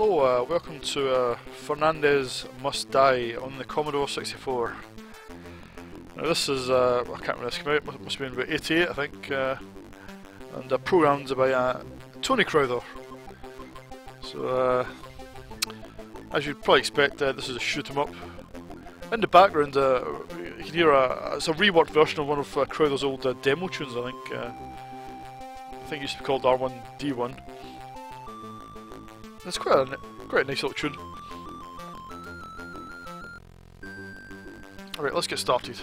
Hello, uh, welcome to uh, Fernandez Must Die on the Commodore 64. Now this is, uh, I can't remember this came must, must have been about 88 I think, uh, and uh, programmed by uh, Tony Crowther. So, uh, as you'd probably expect, this is a shoot 'em up. In the background, you can hear a, it's a reworked version of one of Crowther's old demo tunes I think. I think it used to be called R1D1. It's quite a, quite a nice tune. Alright, let's get started.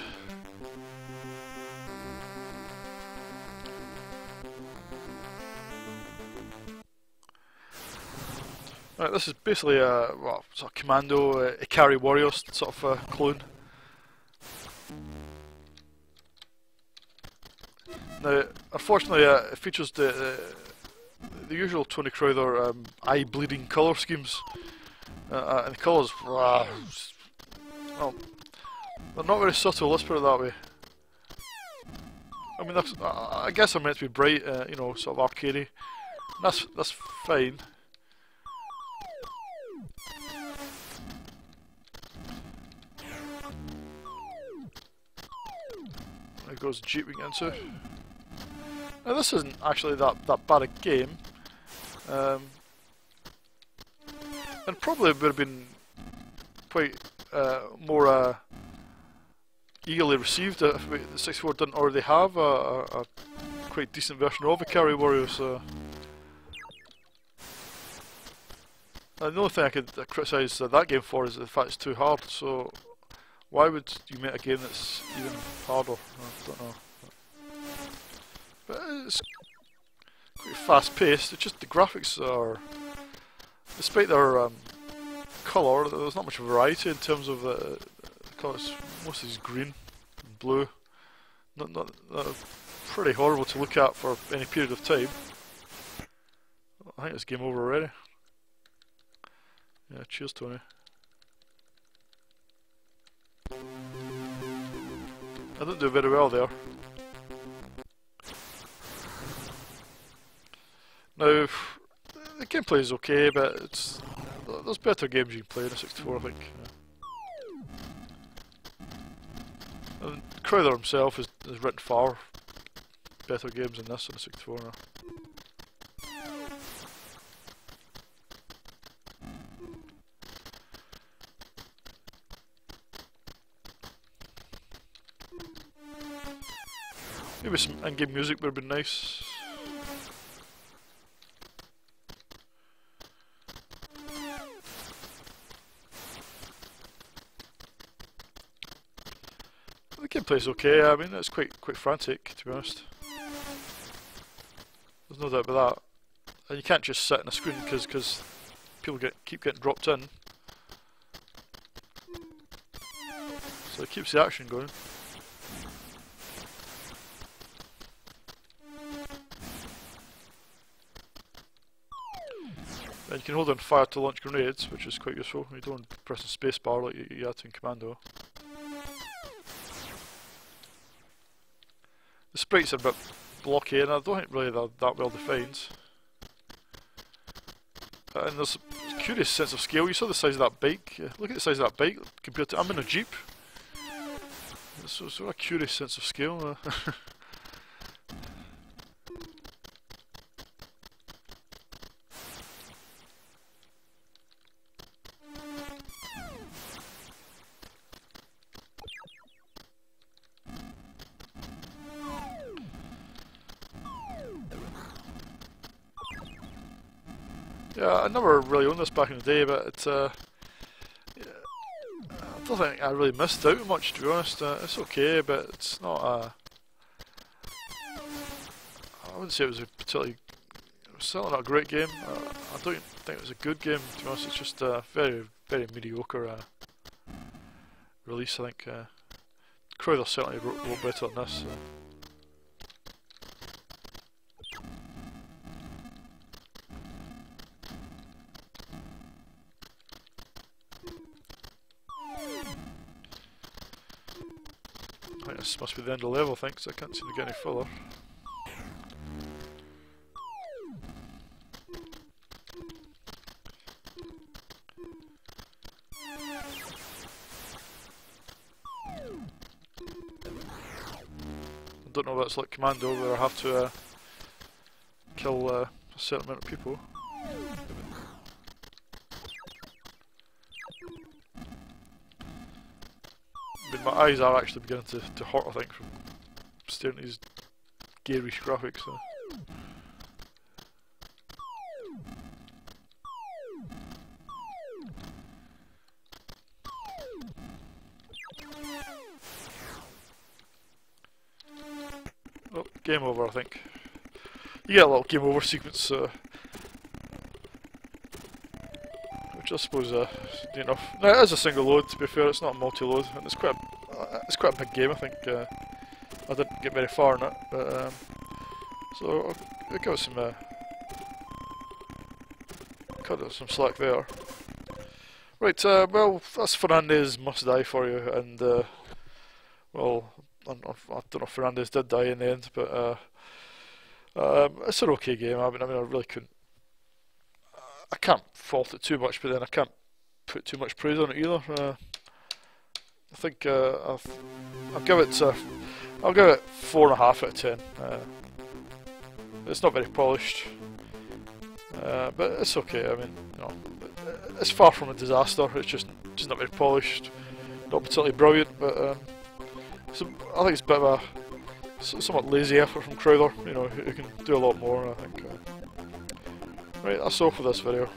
Right, this is basically a well, sort of commando uh, Ikari Warriors sort of uh, clone. Now, unfortunately, uh, it features the, the the usual Tony Crowther um, eye bleeding colour schemes. Uh, uh, and the colours, well, they're not very subtle, let's put it that way. I mean, that's, I guess they're meant to be bright, uh, you know, sort of arcadey. That's, that's fine. There goes Jeep we into. Now this isn't actually that, that bad a game. Um, and probably would have been quite uh, more uh, eagerly received if the 64 didn't already have a, a, a quite decent version of Ikari Warrior. So uh, the only thing I could uh, criticise uh, that game for is the fact it's too hard. So why would you make a game that's even harder? I don't know. Quite fast paced, it's just the graphics are, despite their um, colour, there's not much variety in terms of uh, the colours, most it's green and blue. Not, not, not pretty horrible to look at for any period of time. I think it's game over already. Yeah, cheers Tony. I didn't do very well there. Now, the gameplay is okay, but it's there's better games you can play in a 64, I think. And Crowther himself has, has written far better games than this in a 64 now. Maybe some in-game music would have been nice. Gameplay's okay. I mean, it's quite quite frantic to be honest. There's no doubt about that. And you can't just sit in a screen because because people get keep getting dropped in. So it keeps the action going. And you can hold on fire to launch grenades, which is quite useful. You don't press the spacebar like you, you had to in Commando. The sprites are a bit blocky and I don't think really they're that well defined. And there's a curious sense of scale. You saw the size of that bike. Uh, look at the size of that bike compared to... I'm in a Jeep. So, of a curious sense of scale. Uh, Yeah, I never really owned this back in the day, but it's, uh, I don't think I really missed out much, to be honest. Uh, it's okay, but it's not a... I wouldn't say it was a particularly... It was certainly not a great game. Uh, I don't think it was a good game, to be honest. It's just a very, very mediocre uh, release, I think. Uh, Crowther certainly wrote, wrote better than this. Uh. This must be the end of level, Thanks. I can't seem to get any further. I don't know if that's like Commando, where I have to uh, kill uh, a certain amount of people. My eyes are actually beginning to, to hurt, I think, from staring at these garish graphics. So. Oh, game over, I think. You get a little game over sequence, uh, which I suppose uh, is enough. No, it is a single load. To be fair, it's not multi-load, and it's quite a, uh, it's quite a big game. I think uh, I didn't get very far in it, but um, so I'll, give it some uh, cut it some slack there. Right, uh, well, that's Fernandez must die for you, and uh, well, I don't, know if, Fernandez did die in the end, but uh, um, it's an okay game. I mean, I mean, I really couldn't. I can't fault it too much, but then I can't put too much praise on it either. I think uh, I'll, I'll give it. Uh, I'll give it four and a half out of ten. Uh, it's not very polished, uh, but it's okay. I mean, you know, it's far from a disaster. It's just just not very polished, not particularly brilliant, but. Um, I think it's a bit of a somewhat lazy effort from Crowther, you know, who can do a lot more, I think. Uh. Right, that's all for this video.